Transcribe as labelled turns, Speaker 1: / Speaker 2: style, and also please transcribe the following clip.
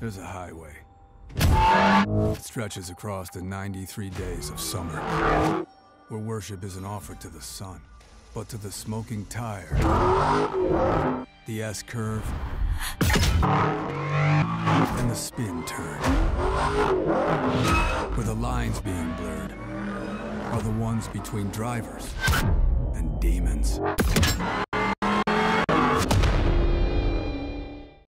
Speaker 1: There's a highway. It stretches across the 93 days of summer, where worship isn't offered to the sun, but to the smoking tire, the S curve, and the spin turn. Where the lines being blurred are the ones between drivers and demons.